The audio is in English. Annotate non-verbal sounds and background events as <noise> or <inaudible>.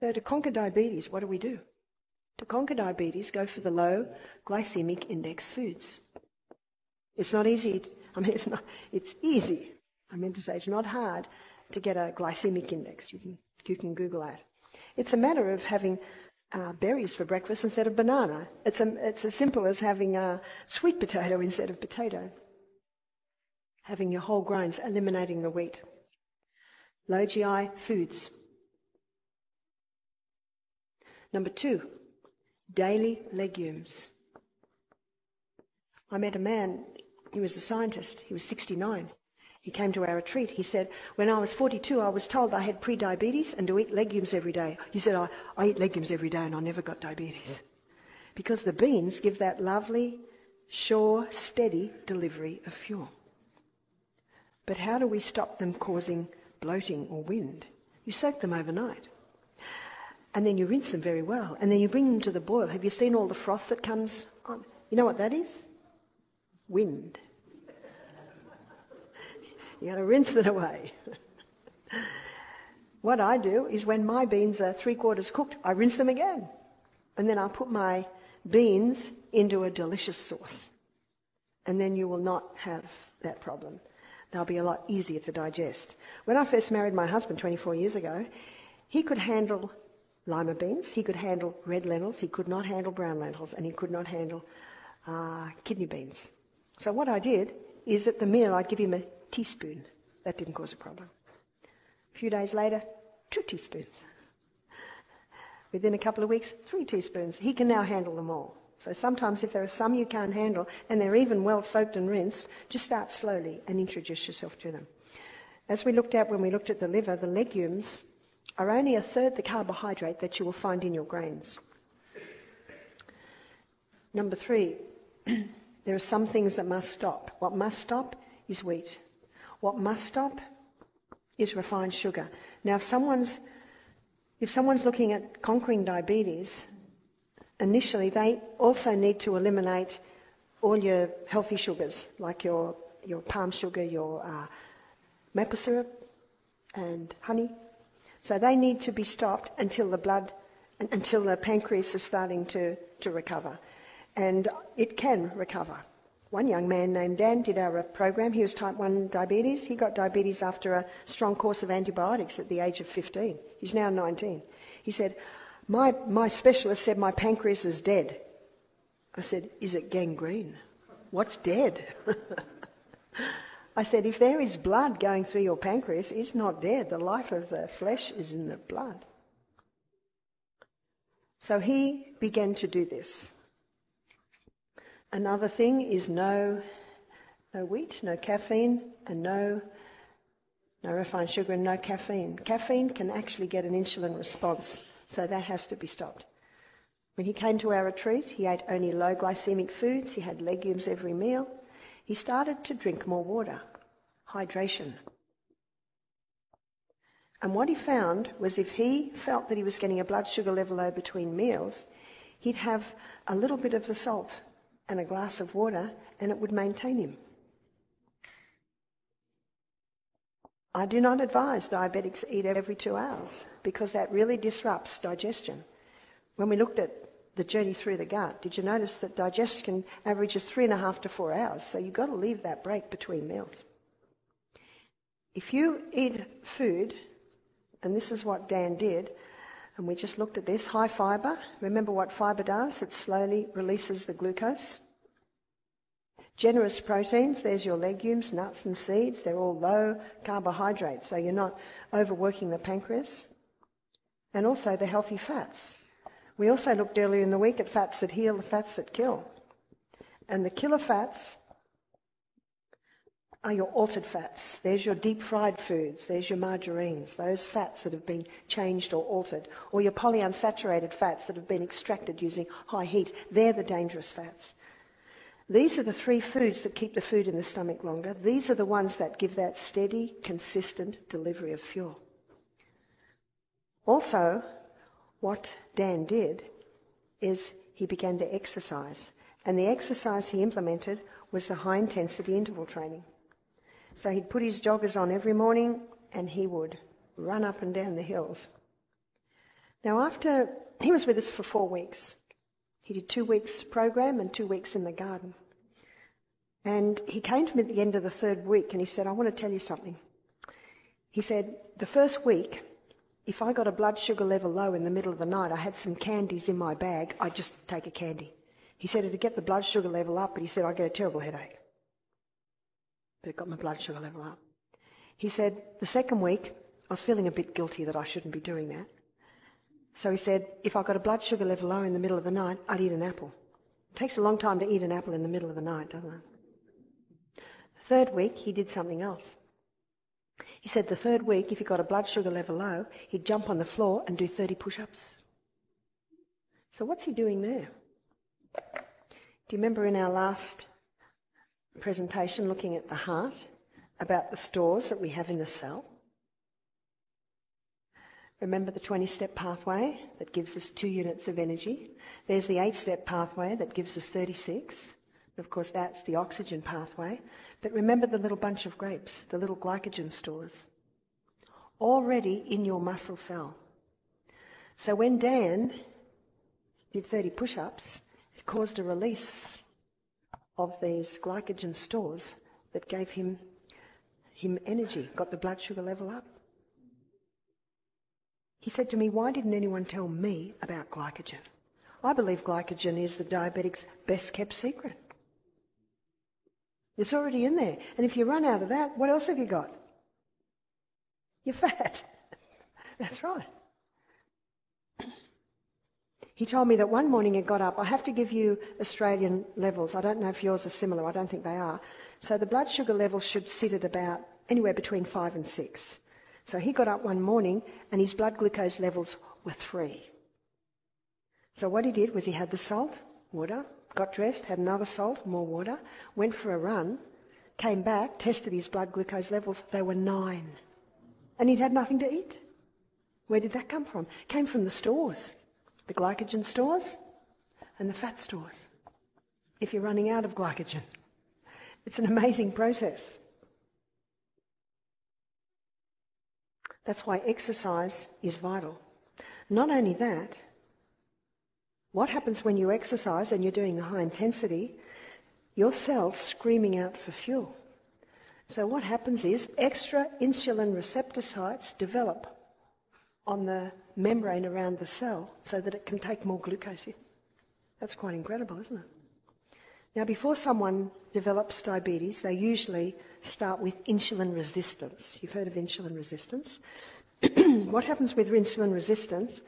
So to conquer diabetes, what do we do? To conquer diabetes, go for the low glycemic index foods. It's not easy. I mean, it's not. It's easy. I meant to say it's not hard to get a glycemic index. You can you can Google that. It's a matter of having uh, berries for breakfast instead of banana. It's, a, it's as simple as having a sweet potato instead of potato. Having your whole grains, eliminating the wheat. Low GI foods. Number two, daily legumes. I met a man, he was a scientist, he was 69. He came to our retreat. He said, When I was 42, I was told I had pre-diabetes and to eat legumes every day. He said, I, I eat legumes every day and I never got diabetes. Because the beans give that lovely, sure, steady delivery of fuel. But how do we stop them causing bloating or wind? You soak them overnight. And then you rinse them very well. And then you bring them to the boil. Have you seen all the froth that comes on? You know what that is? Wind. <laughs> You got to rinse it away. <laughs> what I do is when my beans are three quarters cooked, I rinse them again. And then I put my beans into a delicious sauce. And then you will not have that problem. They'll be a lot easier to digest. When I first married my husband 24 years ago, he could handle lima beans, he could handle red lentils, he could not handle brown lentils, and he could not handle uh, kidney beans. So what I did is at the meal I'd give him a teaspoon. That didn't cause a problem. A few days later, two teaspoons. Within a couple of weeks, three teaspoons. He can now handle them all. So sometimes if there are some you can't handle and they're even well soaked and rinsed, just start slowly and introduce yourself to them. As we looked at when we looked at the liver, the legumes are only a third the carbohydrate that you will find in your grains. Number three, <clears throat> there are some things that must stop. What must stop is wheat. What must stop is refined sugar. Now, if someone's, if someone's looking at conquering diabetes, initially they also need to eliminate all your healthy sugars, like your, your palm sugar, your uh, maple syrup, and honey. So they need to be stopped until the blood, until the pancreas is starting to, to recover. And it can recover. One young man named Dan did our uh, program. He was type 1 diabetes. He got diabetes after a strong course of antibiotics at the age of 15. He's now 19. He said, my, my specialist said my pancreas is dead. I said, Is it gangrene? What's dead? <laughs> I said, If there is blood going through your pancreas, it's not dead. The life of the flesh is in the blood. So he began to do this. Another thing is no, no wheat, no caffeine, and no, no refined sugar and no caffeine. Caffeine can actually get an insulin response, so that has to be stopped. When he came to our retreat, he ate only low glycemic foods, he had legumes every meal. He started to drink more water, hydration. And what he found was if he felt that he was getting a blood sugar level low between meals, he'd have a little bit of the salt and a glass of water, and it would maintain him. I do not advise diabetics eat every two hours because that really disrupts digestion. When we looked at the journey through the gut, did you notice that digestion averages three and a half to four hours? So you've got to leave that break between meals. If you eat food, and this is what Dan did, and we just looked at this high fiber. Remember what fiber does? It slowly releases the glucose. Generous proteins, there's your legumes, nuts, and seeds. They're all low carbohydrates, so you're not overworking the pancreas. And also the healthy fats. We also looked earlier in the week at fats that heal, the fats that kill. And the killer fats are your altered fats. There's your deep fried foods. There's your margarines, those fats that have been changed or altered. Or your polyunsaturated fats that have been extracted using high heat. They're the dangerous fats. These are the three foods that keep the food in the stomach longer. These are the ones that give that steady, consistent delivery of fuel. Also, what Dan did is he began to exercise. And the exercise he implemented was the high intensity interval training. So he'd put his joggers on every morning and he would run up and down the hills. Now, after he was with us for four weeks, he did two weeks program and two weeks in the garden. And he came to me at the end of the third week and he said, I want to tell you something. He said, the first week, if I got a blood sugar level low in the middle of the night, I had some candies in my bag, I'd just take a candy. He said it'd get the blood sugar level up, but he said I'd get a terrible headache. But it got my blood sugar level up. He said the second week, I was feeling a bit guilty that I shouldn't be doing that. So he said, if I got a blood sugar level low in the middle of the night, I'd eat an apple. It takes a long time to eat an apple in the middle of the night, doesn't it? The third week, he did something else. He said the third week, if he got a blood sugar level low, he'd jump on the floor and do 30 push ups. So, what's he doing there? Do you remember in our last presentation looking at the heart about the stores that we have in the cell? Remember the 20 step pathway that gives us two units of energy? There's the eight step pathway that gives us 36. Of course, that's the oxygen pathway. But remember the little bunch of grapes, the little glycogen stores, already in your muscle cell. So when Dan did 30 push ups, it caused a release of these glycogen stores that gave him, him energy, got the blood sugar level up. He said to me, Why didn't anyone tell me about glycogen? I believe glycogen is the diabetic's best kept secret. It's already in there. And if you run out of that, what else have you got? You're fat. <laughs> That's right. He told me that one morning he got up. I have to give you Australian levels. I don't know if yours are similar. I don't think they are. So the blood sugar levels should sit at about anywhere between five and six. So he got up one morning and his blood glucose levels were three. So what he did was he had the salt, water, got dressed, had another salt, more water, went for a run, came back, tested his blood glucose levels, they were nine. And he'd had nothing to eat. Where did that come from? came from the stores, the glycogen stores and the fat stores. If you're running out of glycogen, it's an amazing process. That's why exercise is vital. Not only that, what happens when you exercise and you're doing the high intensity? Your cells screaming out for fuel. So what happens is extra insulin receptor sites develop on the membrane around the cell so that it can take more glucose in. That's quite incredible, isn't it? Now, before someone develops diabetes, they usually start with insulin resistance. You've heard of insulin resistance. <clears throat> what happens with insulin resistance?